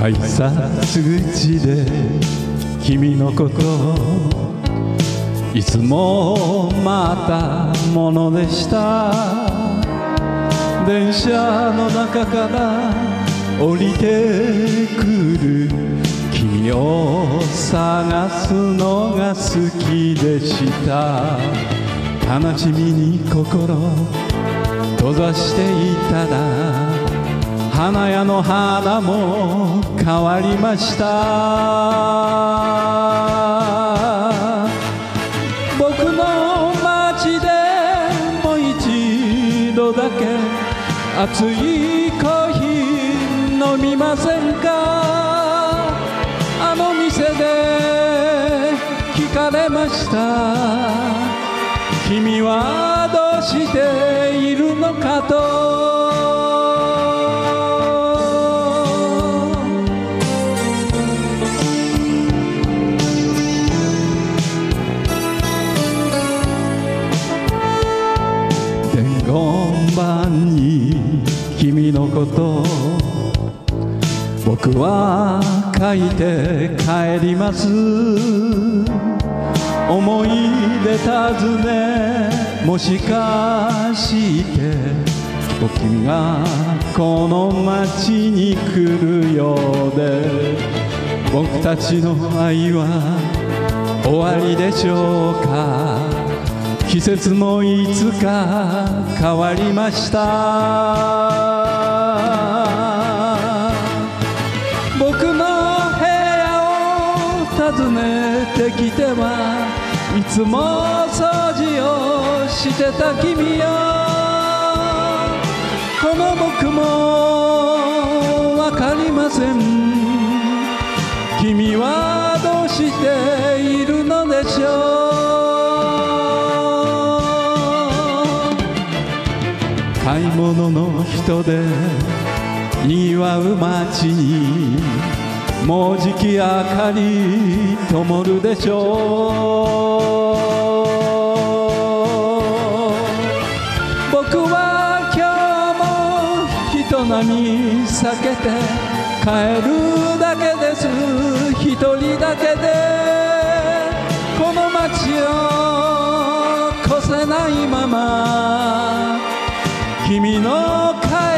改札口で君のこといつも待ったものでした。電車の中から降りてくる君を探すのが好きでした。悲しみに心閉ざしていたら花屋の花も変わりました。僕の街でもう一度だけ熱いコーヒー飲みませんか？あの店で聞かれました。君はどうしているのかと言板に君のこと僕は書いて帰ります。思い出尋ね。もしかして君がこの街に来るようで僕たちの愛は終わりでしょうか？季節もいつか変わりました。僕の部屋を訪ねてきてはいつも掃除をしてた君よこの僕もわかりません。君はどうしているのでしょう。買い物の人でにぎわう街にもうじき明かり灯るでしょう。僕は今日も人並み避けて帰るだけです。一人だけでこの街を越せないまま。君の影